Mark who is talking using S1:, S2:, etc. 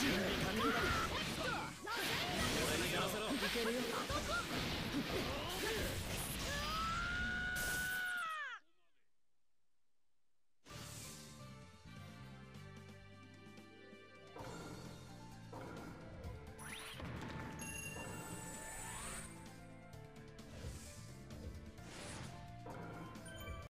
S1: 準備完了だ俺にやらせろいけるよ。